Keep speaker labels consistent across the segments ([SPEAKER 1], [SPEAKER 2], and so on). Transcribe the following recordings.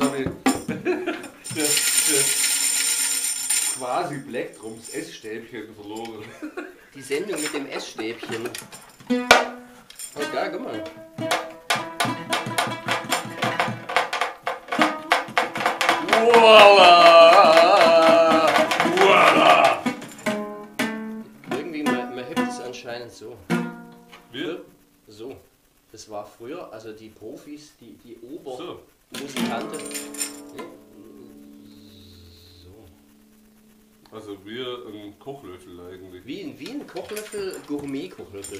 [SPEAKER 1] Habe ich das, das quasi Blacktrums Essstäbchen verloren.
[SPEAKER 2] Die Sendung mit dem Essstäbchen. Oh, geil, guck mal.
[SPEAKER 1] Voila! Voila!
[SPEAKER 2] Irgendwie, man, man hebt es anscheinend so.
[SPEAKER 1] Wir?
[SPEAKER 2] So. Das war früher, also die Profis, die, die
[SPEAKER 1] So.
[SPEAKER 2] Obermusikanten. So.
[SPEAKER 1] Also wir ein Kochlöffel eigentlich.
[SPEAKER 2] Wie ein, wie ein Kochlöffel, Gourmet-Kochlöffel.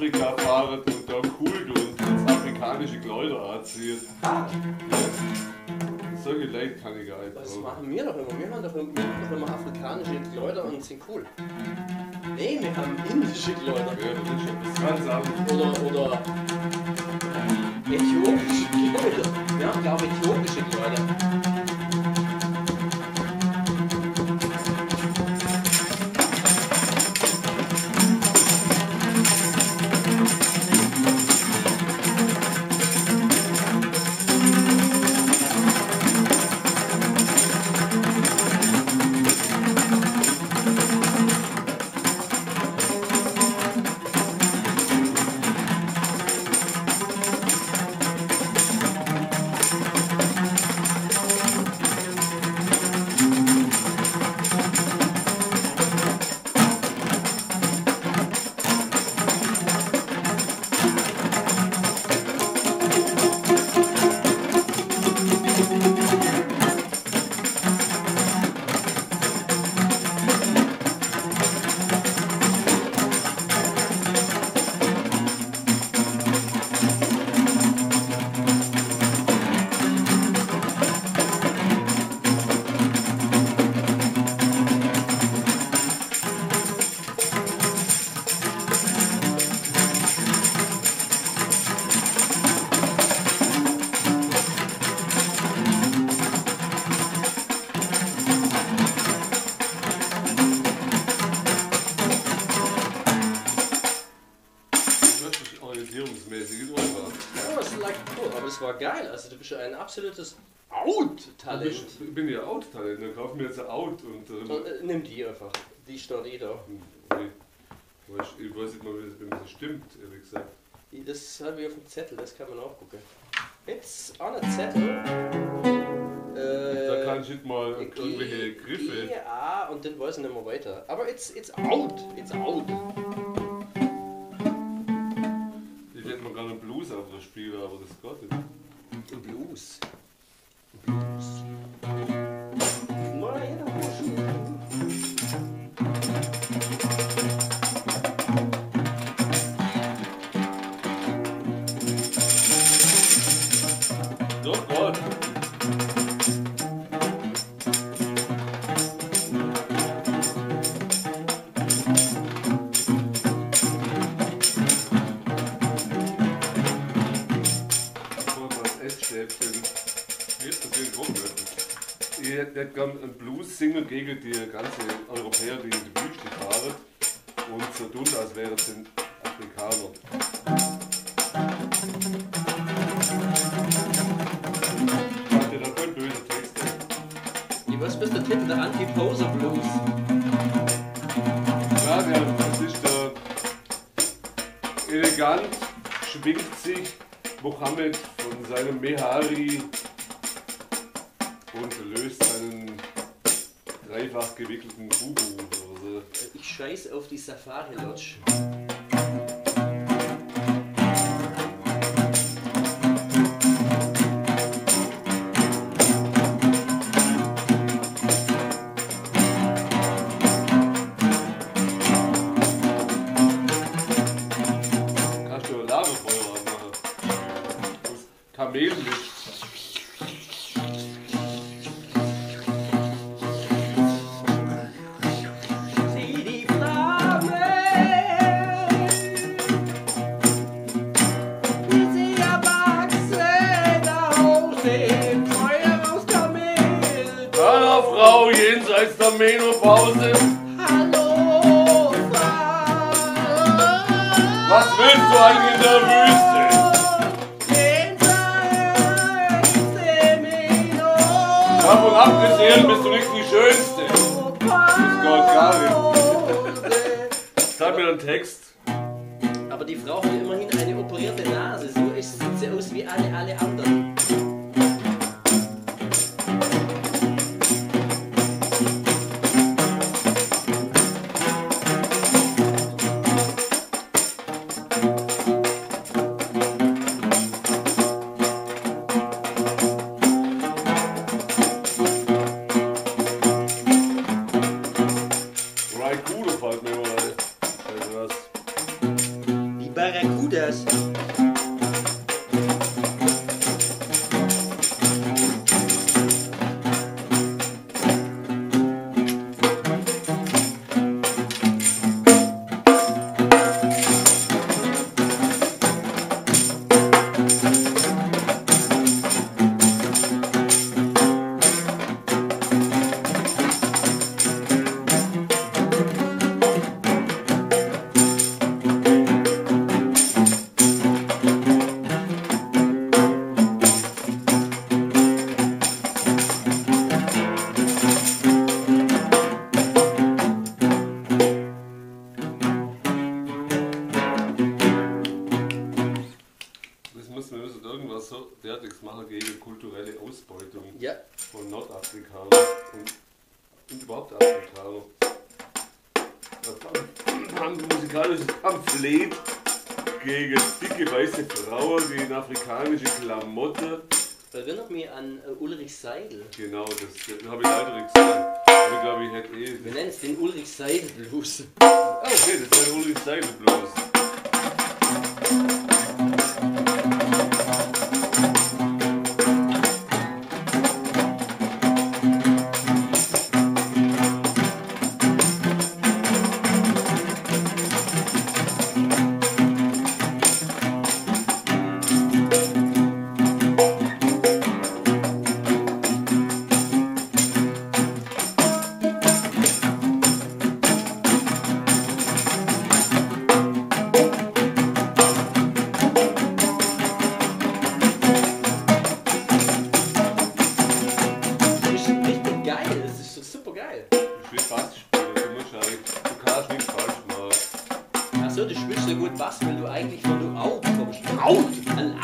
[SPEAKER 1] Afrika fahren und da cool und ins afrikanische Kleider anziehen. Solche Leute kann ich gar nicht
[SPEAKER 2] Das
[SPEAKER 1] brauchen.
[SPEAKER 2] machen wir doch immer. Wir haben doch immer, wir haben doch immer afrikanische Kleider und sind cool. Nee, wir haben indische Kleider.
[SPEAKER 1] Ja, das ist das ganz anderes.
[SPEAKER 2] Oder, oder äthiopische Kleider. Wir haben, glaube ich, äthiopische Kleider. Geil. Also du bist ja ein absolutes Out-Talent.
[SPEAKER 1] ich bin ja Out-Talent, dann kaufen wir jetzt ein Out und. Ähm,
[SPEAKER 2] Und, äh, Nimm die einfach. Die steht eh da.
[SPEAKER 1] ich, weiß, ich weiß nicht mal, wie das, wie das stimmt, ehrlich gesagt.
[SPEAKER 2] Das habe ich auf dem Zettel, das kann man auch gucken. Jetzt an der Zettel. Äh,
[SPEAKER 1] Da kann ich nicht mal irgendwelche Griffe.
[SPEAKER 2] G, A und dann weiß ich nicht mehr weiter. Aber it's, it's out. It's out.
[SPEAKER 1] Ich hätte mal gerne einen Blues auf das Spiel, aber das geht nicht.
[SPEAKER 2] Blues.
[SPEAKER 1] Hätte hätte gern einen Blues singen gegen die ganzen Europäer, die in die Wüste fahren und so tun, als wären sie Afrikaner.
[SPEAKER 2] Was bist der Titel? Der Anti-Poser Blues.
[SPEAKER 1] Ja, der, das ist der elegant schwingt sich Mohammed von seinem Mehari und löst seinen dreifach gewickelten Bubu.
[SPEAKER 2] Ich scheiß auf die Safari Lodge.
[SPEAKER 1] Der Menopause.
[SPEAKER 2] Hallo, Frau.
[SPEAKER 1] Was willst du eigentlich in der Wüste?
[SPEAKER 2] Jenseits der Menopause.
[SPEAKER 1] Davon abgesehen bist du nicht die Schönste. Gott, gar Sag mir einen Text.
[SPEAKER 2] Aber die Frau hat immerhin eine operierte Nase. So sieht sie aus wie alle, alle anderen.
[SPEAKER 1] us. Pamphlet gegen dicke weiße Frauen, in afrikanische Klamotten.
[SPEAKER 2] erinnert mich an äh, Ulrich Seidel.
[SPEAKER 1] Genau, das, das habe ich leider nicht gesehen. Aber ich glaube, ich hätte eh.
[SPEAKER 2] Wir nennen es den Ulrich Seidel Blues.
[SPEAKER 1] Ah, okay, das ist ein Ulrich Seidel Blues. Bass spielen, du musst eigentlich. Du kannst nichts falsch machen.
[SPEAKER 2] Achso, du spielst so gut Bass, weil du eigentlich von du Out kommst. Out! Ein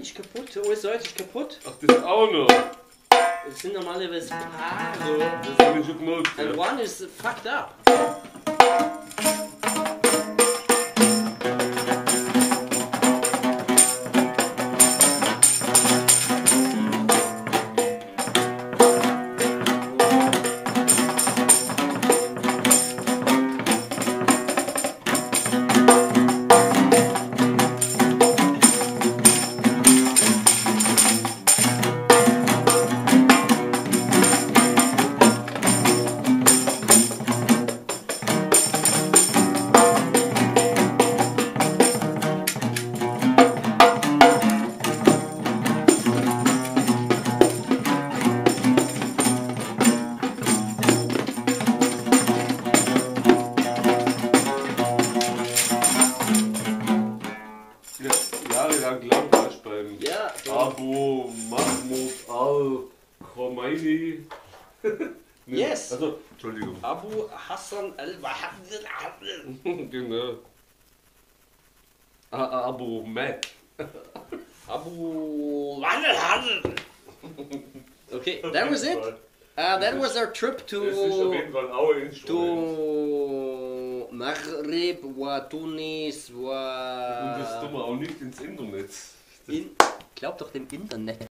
[SPEAKER 2] Alles kaputt. Deutsch ist kaputt.
[SPEAKER 1] Ach, das auch noch.
[SPEAKER 2] Das sind normalerweise Paare.
[SPEAKER 1] Das habe ich schon gemerkt.
[SPEAKER 2] And one is fucked up.
[SPEAKER 1] Abu
[SPEAKER 2] Hassan al-Wahab.
[SPEAKER 1] genau. A- Abu Mac.
[SPEAKER 2] Abu. Okay, that was it. Uh, that was our trip to to Maghreb, wa Tunis,
[SPEAKER 1] Und das tun
[SPEAKER 2] wa.
[SPEAKER 1] wir auch nicht ins Internet.
[SPEAKER 2] In, glaub doch dem Internet.